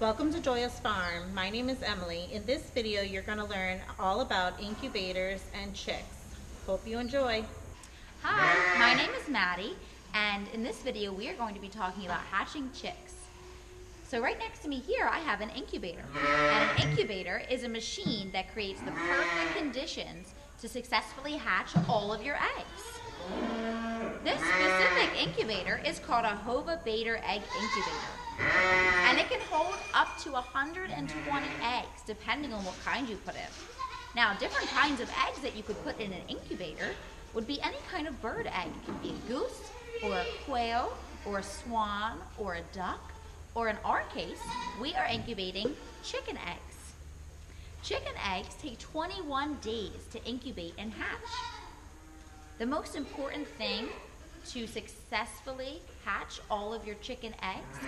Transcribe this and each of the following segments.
Welcome to Doyle's Farm. My name is Emily. In this video, you're going to learn all about incubators and chicks. Hope you enjoy. Hi, my name is Maddie, and in this video, we are going to be talking about hatching chicks. So right next to me here, I have an incubator. And an incubator is a machine that creates the perfect conditions to successfully hatch all of your eggs. This specific incubator is called a Hova-Bator egg incubator. And it can hold up to 120 eggs, depending on what kind you put in. Now, different kinds of eggs that you could put in an incubator would be any kind of bird egg. It could be a goose, or a quail, or a swan, or a duck, or in our case, we are incubating chicken eggs. Chicken eggs take 21 days to incubate and hatch. The most important thing to successfully hatch all of your chicken eggs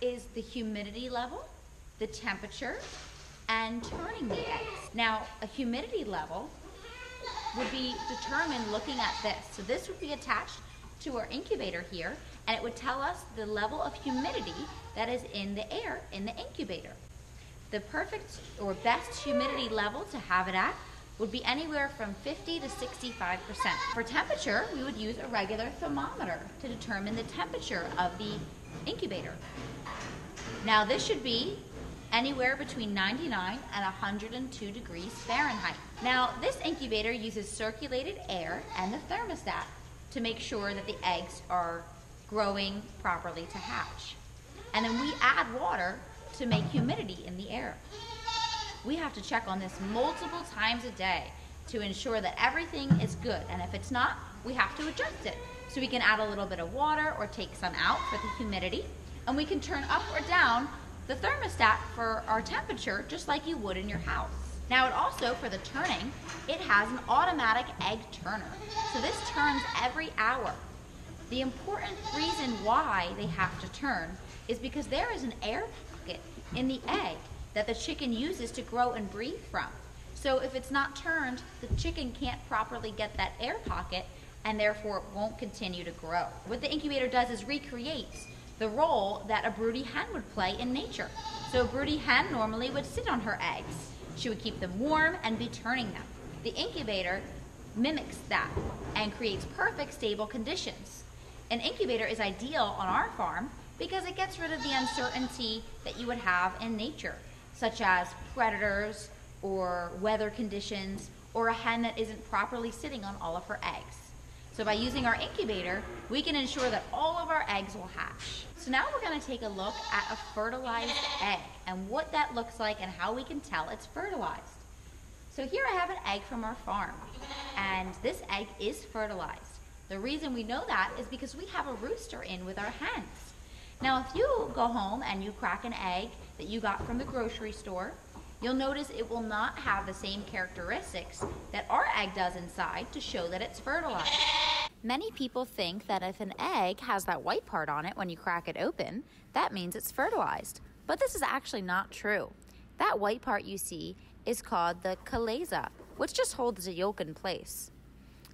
is the humidity level, the temperature, and turning the eggs. Now, a humidity level would be determined looking at this. So this would be attached to our incubator here, and it would tell us the level of humidity that is in the air in the incubator. The perfect or best humidity level to have it at would be anywhere from 50 to 65%. For temperature, we would use a regular thermometer to determine the temperature of the incubator. Now this should be anywhere between 99 and 102 degrees Fahrenheit. Now this incubator uses circulated air and the thermostat to make sure that the eggs are growing properly to hatch. And then we add water to make humidity in the air we have to check on this multiple times a day to ensure that everything is good. And if it's not, we have to adjust it. So we can add a little bit of water or take some out for the humidity. And we can turn up or down the thermostat for our temperature just like you would in your house. Now it also, for the turning, it has an automatic egg turner. So this turns every hour. The important reason why they have to turn is because there is an air pocket in the egg that the chicken uses to grow and breathe from. So if it's not turned, the chicken can't properly get that air pocket and therefore it won't continue to grow. What the incubator does is recreates the role that a broody hen would play in nature. So a broody hen normally would sit on her eggs. She would keep them warm and be turning them. The incubator mimics that and creates perfect stable conditions. An incubator is ideal on our farm because it gets rid of the uncertainty that you would have in nature such as predators or weather conditions or a hen that isn't properly sitting on all of her eggs. So by using our incubator, we can ensure that all of our eggs will hatch. So now we're gonna take a look at a fertilized egg and what that looks like and how we can tell it's fertilized. So here I have an egg from our farm and this egg is fertilized. The reason we know that is because we have a rooster in with our hens. Now, if you go home and you crack an egg that you got from the grocery store, you'll notice it will not have the same characteristics that our egg does inside to show that it's fertilized. Many people think that if an egg has that white part on it when you crack it open, that means it's fertilized. But this is actually not true. That white part you see is called the chalaza, which just holds the yolk in place.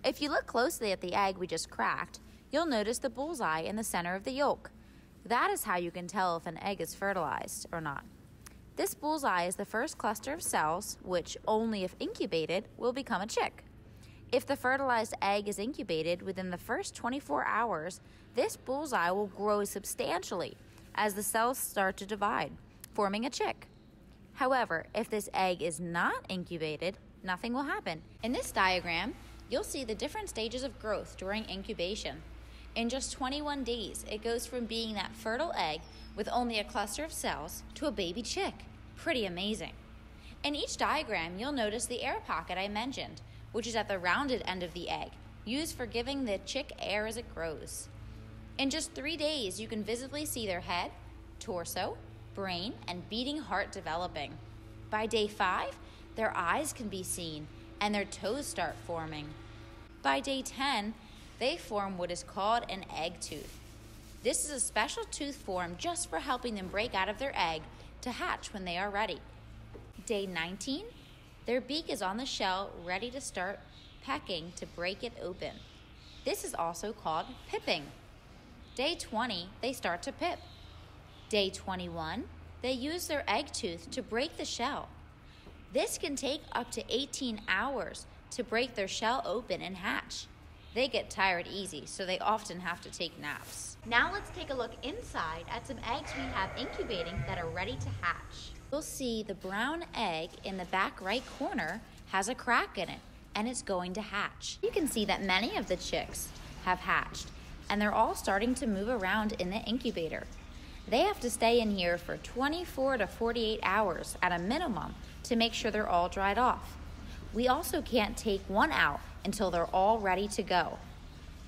If you look closely at the egg we just cracked, you'll notice the bullseye in the center of the yolk. That is how you can tell if an egg is fertilized or not. This bullseye is the first cluster of cells, which, only if incubated, will become a chick. If the fertilized egg is incubated within the first 24 hours, this bullseye will grow substantially as the cells start to divide, forming a chick. However, if this egg is not incubated, nothing will happen. In this diagram, you'll see the different stages of growth during incubation. In just 21 days, it goes from being that fertile egg with only a cluster of cells to a baby chick. Pretty amazing. In each diagram, you'll notice the air pocket I mentioned, which is at the rounded end of the egg, used for giving the chick air as it grows. In just three days, you can visibly see their head, torso, brain, and beating heart developing. By day five, their eyes can be seen and their toes start forming. By day 10, they form what is called an egg tooth. This is a special tooth formed just for helping them break out of their egg to hatch when they are ready. Day 19, their beak is on the shell ready to start pecking to break it open. This is also called pipping. Day 20, they start to pip. Day 21, they use their egg tooth to break the shell. This can take up to 18 hours to break their shell open and hatch. They get tired easy, so they often have to take naps. Now let's take a look inside at some eggs we have incubating that are ready to hatch. You'll see the brown egg in the back right corner has a crack in it and it's going to hatch. You can see that many of the chicks have hatched and they're all starting to move around in the incubator. They have to stay in here for 24 to 48 hours at a minimum to make sure they're all dried off. We also can't take one out until they're all ready to go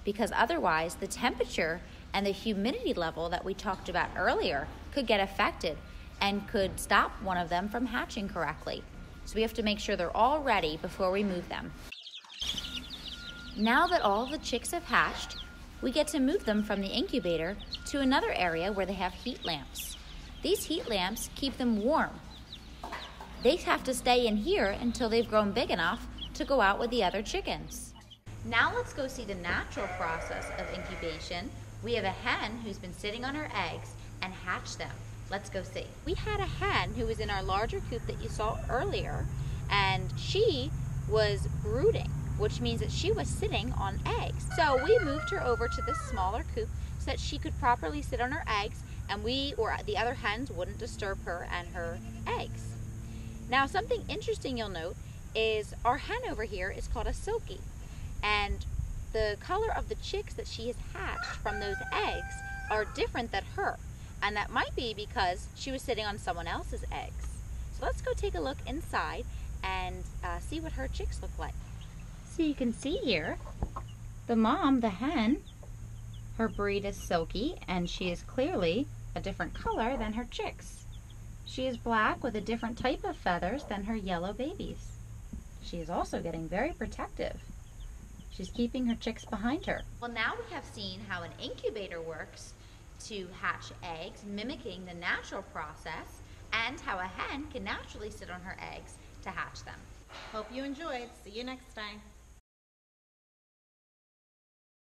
because otherwise the temperature and the humidity level that we talked about earlier could get affected and could stop one of them from hatching correctly. So we have to make sure they're all ready before we move them. Now that all the chicks have hatched, we get to move them from the incubator to another area where they have heat lamps. These heat lamps keep them warm. They have to stay in here until they've grown big enough to go out with the other chickens. Now let's go see the natural process of incubation. We have a hen who's been sitting on her eggs and hatched them. Let's go see. We had a hen who was in our larger coop that you saw earlier, and she was brooding, which means that she was sitting on eggs. So we moved her over to this smaller coop so that she could properly sit on her eggs and we or the other hens wouldn't disturb her and her eggs. Now something interesting you'll note is our hen over here is called a Silkie, and the color of the chicks that she has hatched from those eggs are different than her. And that might be because she was sitting on someone else's eggs. So let's go take a look inside and uh, see what her chicks look like. So you can see here, the mom, the hen, her breed is Silkie and she is clearly a different color than her chicks. She is black with a different type of feathers than her yellow babies. She is also getting very protective. She's keeping her chicks behind her. Well, now we have seen how an incubator works to hatch eggs, mimicking the natural process, and how a hen can naturally sit on her eggs to hatch them. Hope you enjoyed. See you next time.